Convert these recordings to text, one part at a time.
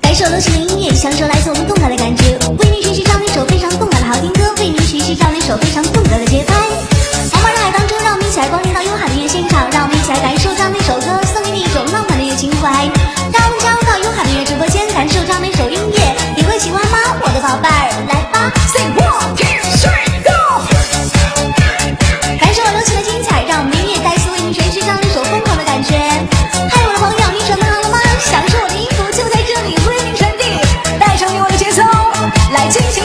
感受流行的音乐享受来自我们动感的感觉为您随时找一首非常动感的好听歌为您随时找一首非常动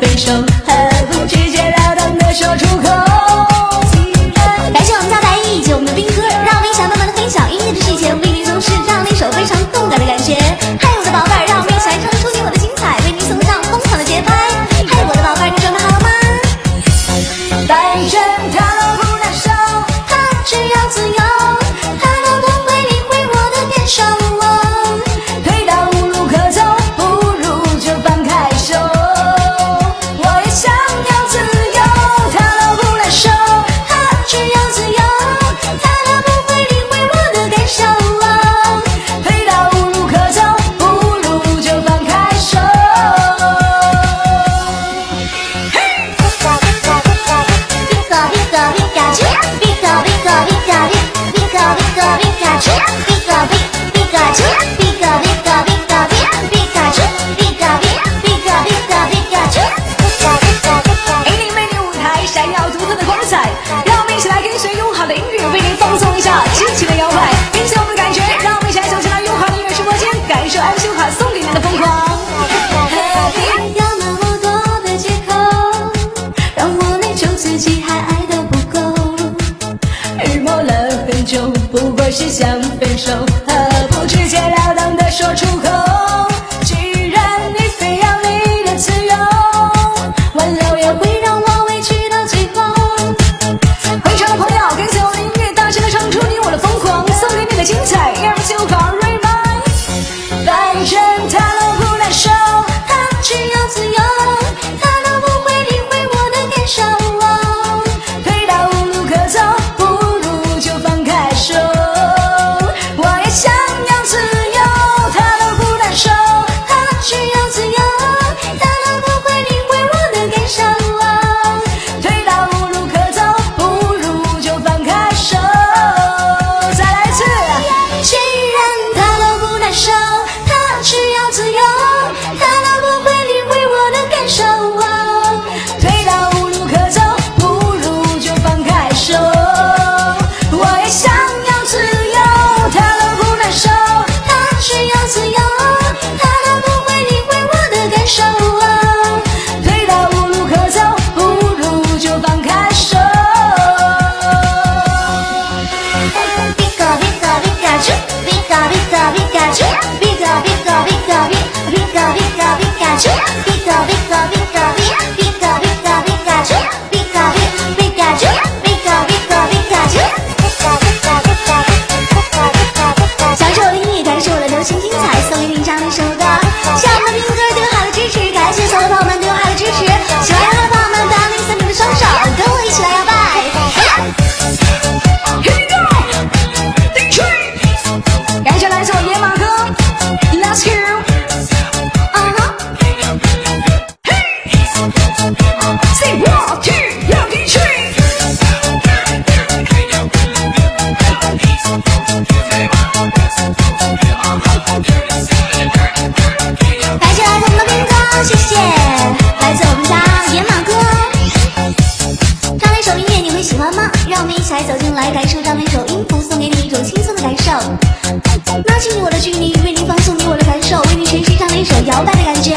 悲伤。Jump 是想飞拉近你我的距离，为您放松你我的感受，为您全新唱了一首摇摆的感觉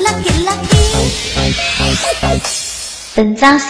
，lucky lucky。本章。